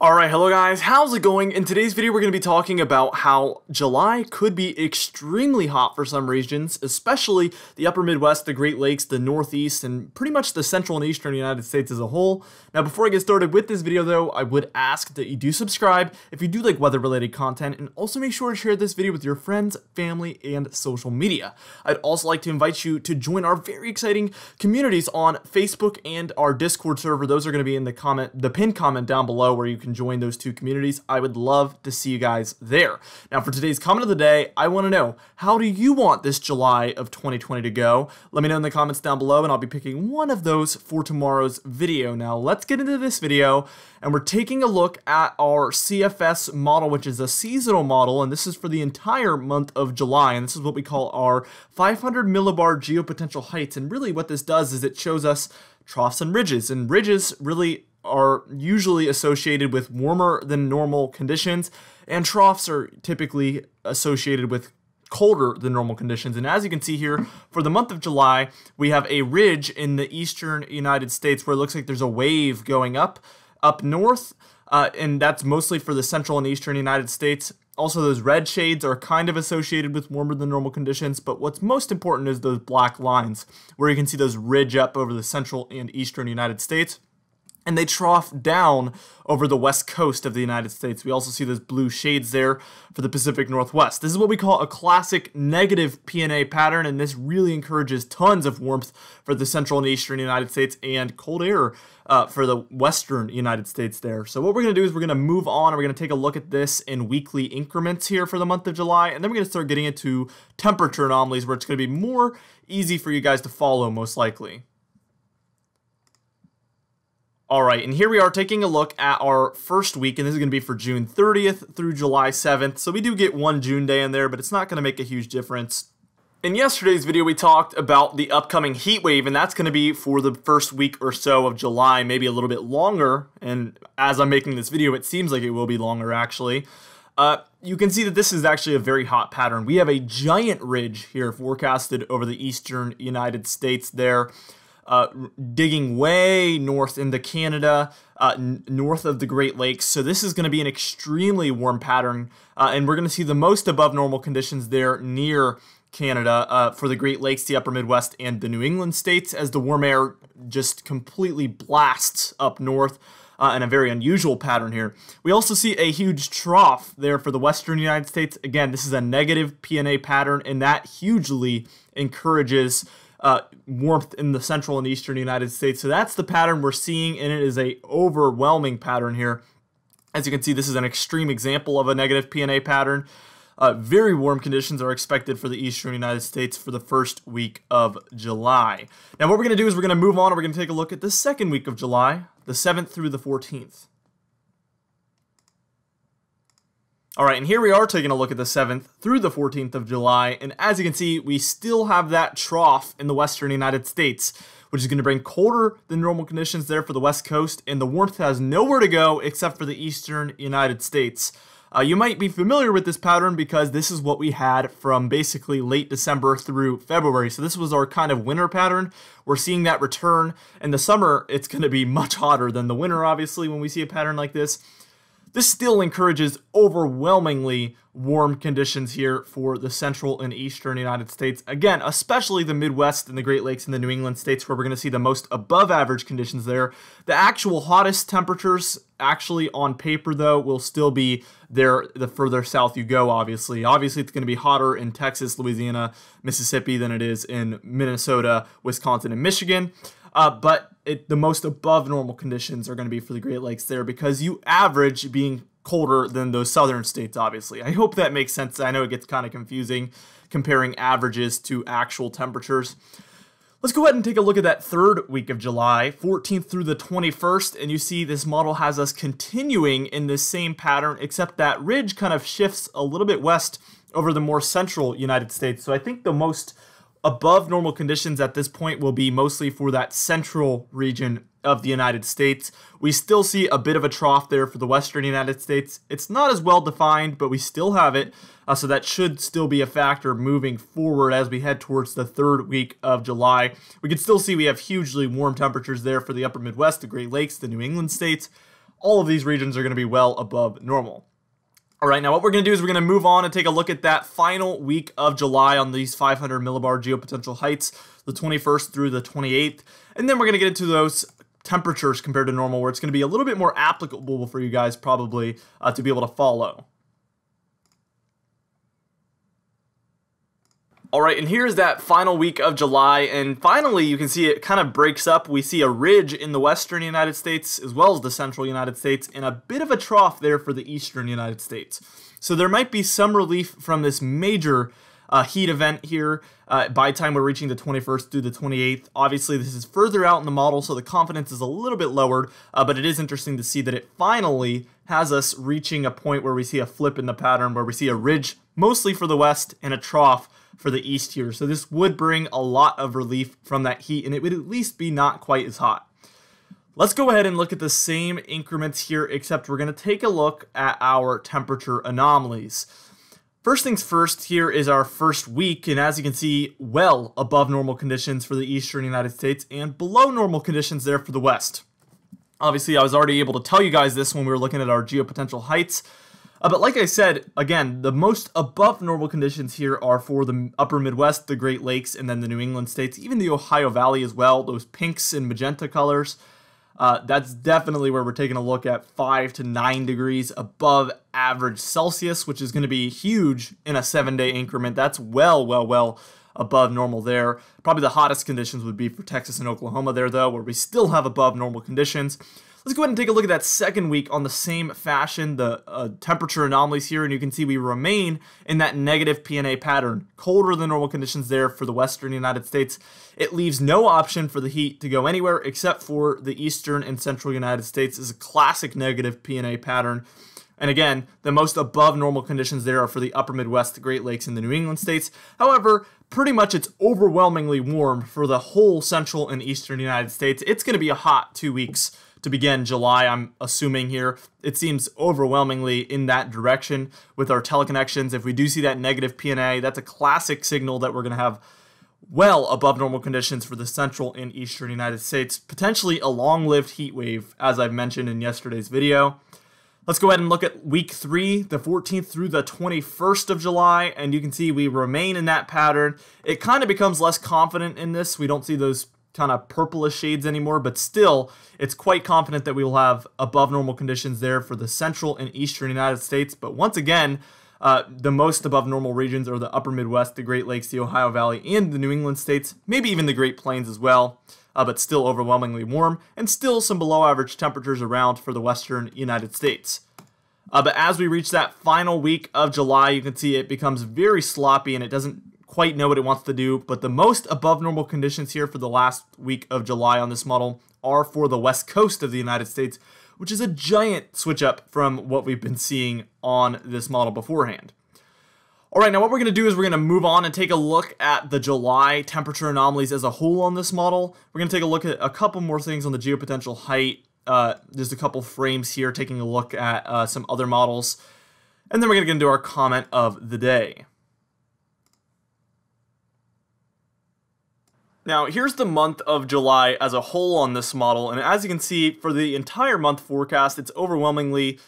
Alright, hello guys, how's it going? In today's video we're going to be talking about how July could be extremely hot for some regions, especially the upper Midwest, the Great Lakes, the Northeast, and pretty much the central and eastern United States as a whole. Now before I get started with this video though, I would ask that you do subscribe if you do like weather related content, and also make sure to share this video with your friends, family, and social media. I'd also like to invite you to join our very exciting communities on Facebook and our Discord server. Those are going to be in the comment, the pinned comment down below where you can join those two communities. I would love to see you guys there. Now, for today's comment of the day, I want to know how do you want this July of 2020 to go? Let me know in the comments down below, and I'll be picking one of those for tomorrow's video. Now, let's get into this video, and we're taking a look at our CFS model, which is a seasonal model, and this is for the entire month of July, and this is what we call our 500 millibar geopotential heights. And really, what this does is it shows us troughs and ridges, and ridges really are usually associated with warmer than normal conditions, and troughs are typically associated with colder than normal conditions. And as you can see here, for the month of July, we have a ridge in the eastern United States where it looks like there's a wave going up, up north, uh, and that's mostly for the central and eastern United States. Also, those red shades are kind of associated with warmer than normal conditions, but what's most important is those black lines, where you can see those ridge up over the central and eastern United States and they trough down over the west coast of the United States. We also see those blue shades there for the Pacific Northwest. This is what we call a classic negative PNA pattern, and this really encourages tons of warmth for the central and eastern United States and cold air uh, for the western United States there. So what we're going to do is we're going to move on and we're going to take a look at this in weekly increments here for the month of July, and then we're going to start getting into temperature anomalies where it's going to be more easy for you guys to follow most likely. All right, and here we are taking a look at our first week, and this is going to be for June 30th through July 7th. So we do get one June day in there, but it's not going to make a huge difference. In yesterday's video, we talked about the upcoming heat wave, and that's going to be for the first week or so of July, maybe a little bit longer. And as I'm making this video, it seems like it will be longer, actually. Uh, you can see that this is actually a very hot pattern. We have a giant ridge here forecasted over the eastern United States there uh, digging way north into Canada, uh, north of the Great Lakes. So this is going to be an extremely warm pattern, uh, and we're going to see the most above normal conditions there near Canada uh, for the Great Lakes, the upper Midwest, and the New England states as the warm air just completely blasts up north. Uh, and a very unusual pattern here. We also see a huge trough there for the western United States. Again, this is a negative PNA pattern, and that hugely encourages uh, warmth in the central and eastern United States. So that's the pattern we're seeing, and it is a overwhelming pattern here. As you can see, this is an extreme example of a negative PNA pattern. Uh, very warm conditions are expected for the eastern United States for the first week of July. Now, what we're going to do is we're going to move on and we're going to take a look at the second week of July, the 7th through the 14th. All right, and here we are taking a look at the 7th through the 14th of July, and as you can see, we still have that trough in the western United States, which is going to bring colder than normal conditions there for the west coast, and the warmth has nowhere to go except for the eastern United States. Uh, you might be familiar with this pattern because this is what we had from basically late December through February. So this was our kind of winter pattern. We're seeing that return. In the summer, it's going to be much hotter than the winter, obviously, when we see a pattern like this. This still encourages overwhelmingly warm conditions here for the central and eastern United States. Again, especially the Midwest and the Great Lakes and the New England states where we're going to see the most above average conditions there. The actual hottest temperatures actually on paper though will still be there the further south you go obviously. Obviously it's going to be hotter in Texas, Louisiana, Mississippi than it is in Minnesota, Wisconsin and Michigan. Uh, but it, the most above normal conditions are going to be for the Great Lakes there because you average being colder than those southern states, obviously. I hope that makes sense. I know it gets kind of confusing comparing averages to actual temperatures. Let's go ahead and take a look at that third week of July, 14th through the 21st, and you see this model has us continuing in this same pattern, except that ridge kind of shifts a little bit west over the more central United States. So I think the most above normal conditions at this point will be mostly for that central region of the United States. We still see a bit of a trough there for the western United States. It's not as well defined, but we still have it, uh, so that should still be a factor moving forward as we head towards the third week of July. We can still see we have hugely warm temperatures there for the upper Midwest, the Great Lakes, the New England states. all of these regions are going to be well above normal. All right, now what we're going to do is we're going to move on and take a look at that final week of July on these 500 millibar geopotential heights, the 21st through the 28th. And then we're going to get into those temperatures compared to normal, where it's going to be a little bit more applicable for you guys probably uh, to be able to follow. All right, and here's that final week of July, and finally you can see it kind of breaks up. We see a ridge in the western United States as well as the central United States, and a bit of a trough there for the eastern United States. So there might be some relief from this major uh, heat event here uh, by time we're reaching the 21st through the 28th. Obviously, this is further out in the model, so the confidence is a little bit lowered, uh, but it is interesting to see that it finally has us reaching a point where we see a flip in the pattern, where we see a ridge mostly for the west and a trough for the east here. So this would bring a lot of relief from that heat and it would at least be not quite as hot. Let's go ahead and look at the same increments here, except we're going to take a look at our temperature anomalies. First things first, here is our first week, and as you can see, well above normal conditions for the eastern United States and below normal conditions there for the west. Obviously, I was already able to tell you guys this when we were looking at our geopotential heights, uh, but like I said, again, the most above normal conditions here are for the upper Midwest, the Great Lakes, and then the New England states, even the Ohio Valley as well, those pinks and magenta colors. Uh, that's definitely where we're taking a look at 5 to 9 degrees above average Celsius, which is going to be huge in a seven day increment. That's well, well, well above normal there. Probably the hottest conditions would be for Texas and Oklahoma there, though, where we still have above normal conditions. Let's go ahead and take a look at that second week on the same fashion, the uh, temperature anomalies here, and you can see we remain in that negative PNA pattern. Colder than normal conditions there for the western United States. It leaves no option for the heat to go anywhere except for the eastern and central United States is a classic negative PNA pattern. And again, the most above normal conditions there are for the upper Midwest, the Great Lakes, and the New England states. However, pretty much it's overwhelmingly warm for the whole central and eastern United States. It's going to be a hot two weeks to begin July, I'm assuming here. It seems overwhelmingly in that direction with our teleconnections. If we do see that negative PNA, that's a classic signal that we're going to have well above normal conditions for the central and eastern United States, potentially a long-lived heat wave, as I've mentioned in yesterday's video. Let's go ahead and look at week three, the 14th through the 21st of July, and you can see we remain in that pattern. It kind of becomes less confident in this. We don't see those kind of purplish shades anymore, but still, it's quite confident that we will have above normal conditions there for the central and eastern United States. But once again, uh, the most above normal regions are the upper Midwest, the Great Lakes, the Ohio Valley, and the New England states, maybe even the Great Plains as well, uh, but still overwhelmingly warm, and still some below average temperatures around for the western United States. Uh, but as we reach that final week of July, you can see it becomes very sloppy and it doesn't quite know what it wants to do, but the most above normal conditions here for the last week of July on this model are for the west coast of the United States, which is a giant switch up from what we've been seeing on this model beforehand. All right, now what we're going to do is we're going to move on and take a look at the July temperature anomalies as a whole on this model. We're going to take a look at a couple more things on the geopotential height. Uh, there's a couple frames here taking a look at uh, some other models. And then we're going to get into our comment of the day. Now, here's the month of July as a whole on this model, and as you can see, for the entire month forecast, it's overwhelmingly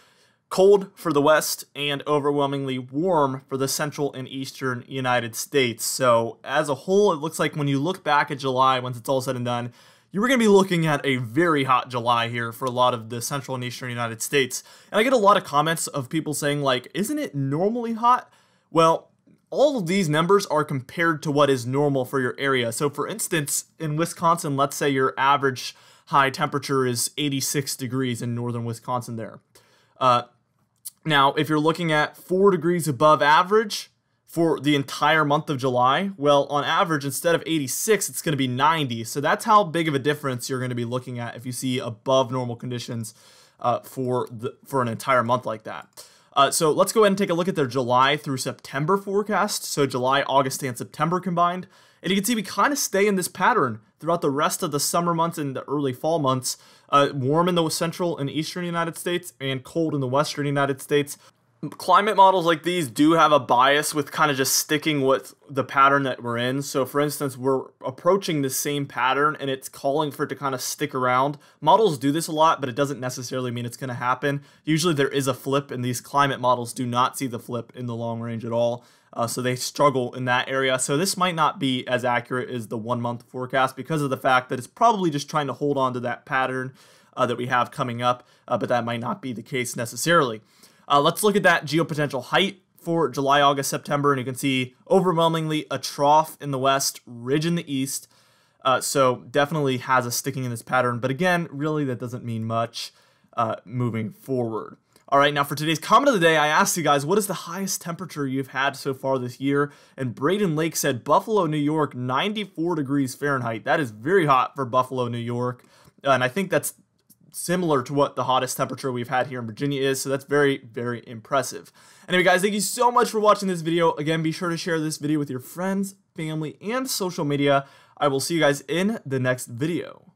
cold for the west and overwhelmingly warm for the central and eastern United States. So, as a whole, it looks like when you look back at July, once it's all said and done, you were going to be looking at a very hot July here for a lot of the central and eastern United States. And I get a lot of comments of people saying, like, isn't it normally hot? Well, all of these numbers are compared to what is normal for your area. So for instance, in Wisconsin, let's say your average high temperature is 86 degrees in northern Wisconsin there. Uh, now, if you're looking at four degrees above average for the entire month of July, well, on average, instead of 86, it's going to be 90. So that's how big of a difference you're going to be looking at if you see above normal conditions uh, for the for an entire month like that. Uh, so let's go ahead and take a look at their July through September forecast. So July, August, and September combined. And you can see we kind of stay in this pattern throughout the rest of the summer months and the early fall months. Uh, warm in the central and eastern United States and cold in the western United States. Climate models like these do have a bias with kind of just sticking with the pattern that we're in. So, for instance, we're approaching the same pattern and it's calling for it to kind of stick around. Models do this a lot, but it doesn't necessarily mean it's going to happen. Usually, there is a flip, and these climate models do not see the flip in the long range at all. Uh, so they struggle in that area. So this might not be as accurate as the one month forecast because of the fact that it's probably just trying to hold on to that pattern uh, that we have coming up, uh, but that might not be the case necessarily. Uh, let's look at that geopotential height for July, August, September, and you can see overwhelmingly a trough in the west, ridge in the east. Uh, so definitely has a sticking in this pattern, but again, really that doesn't mean much uh, moving forward. All right, now for today's comment of the day, I asked you guys, what is the highest temperature you've had so far this year? And Braden Lake said Buffalo, New York, 94 degrees Fahrenheit. That is very hot for Buffalo, New York. and I think that's similar to what the hottest temperature we've had here in Virginia is. So that's very, very impressive. Anyway, guys, thank you so much for watching this video. Again, be sure to share this video with your friends, family, and social media. I will see you guys in the next video.